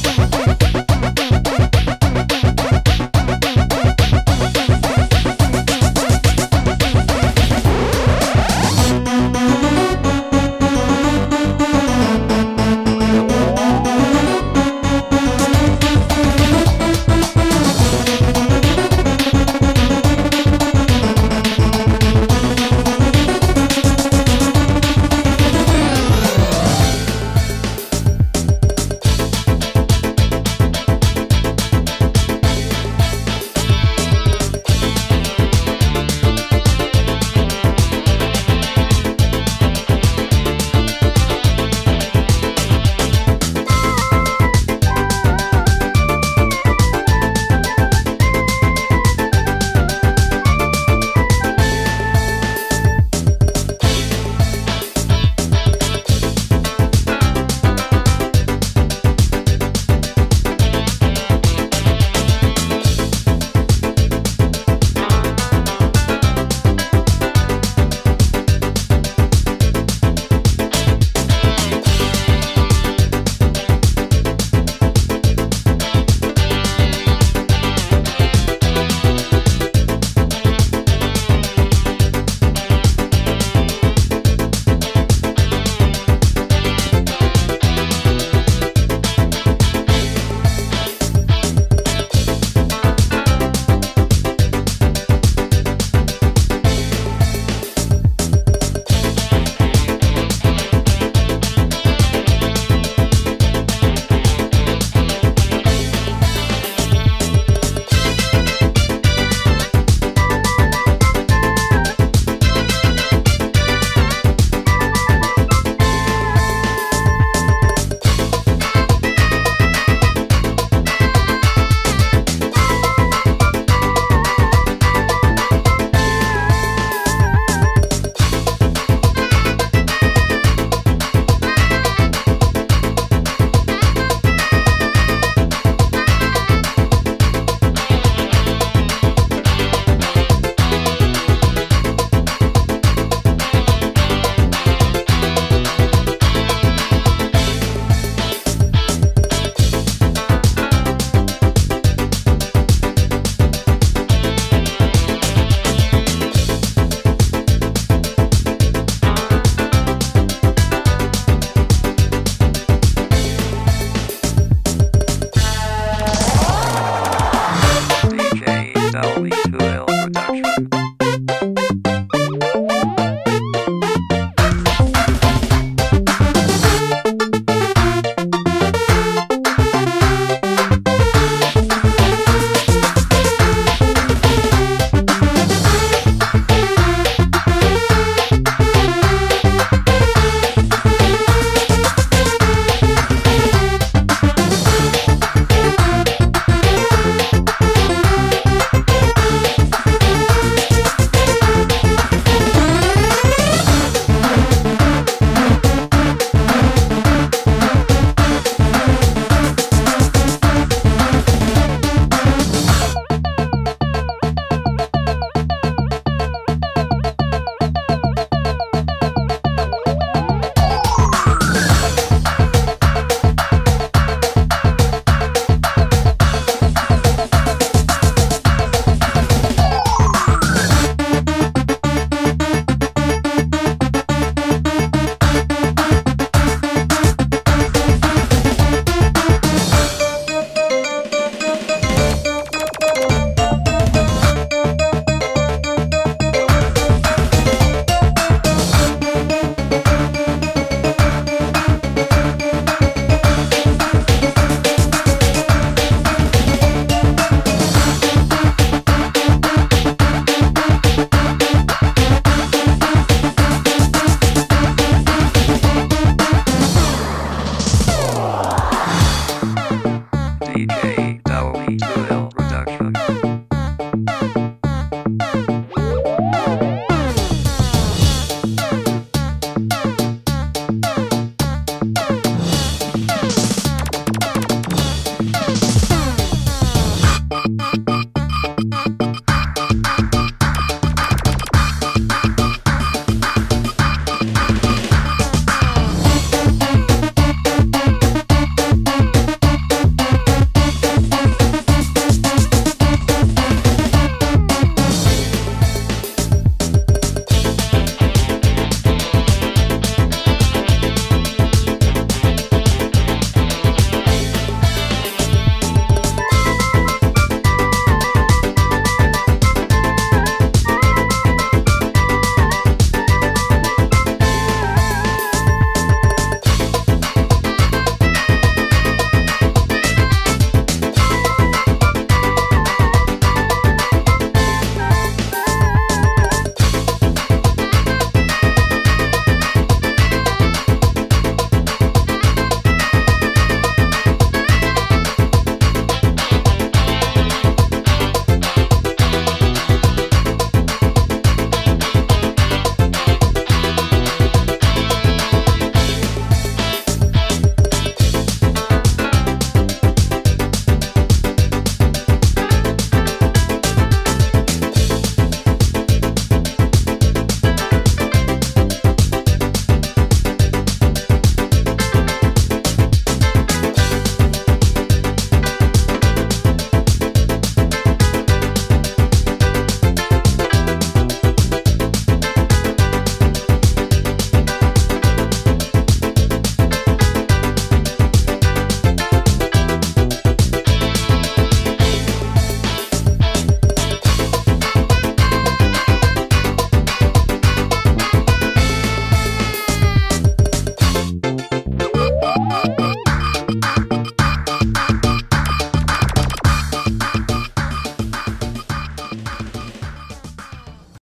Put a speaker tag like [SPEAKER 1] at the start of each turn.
[SPEAKER 1] Thank you. DJ.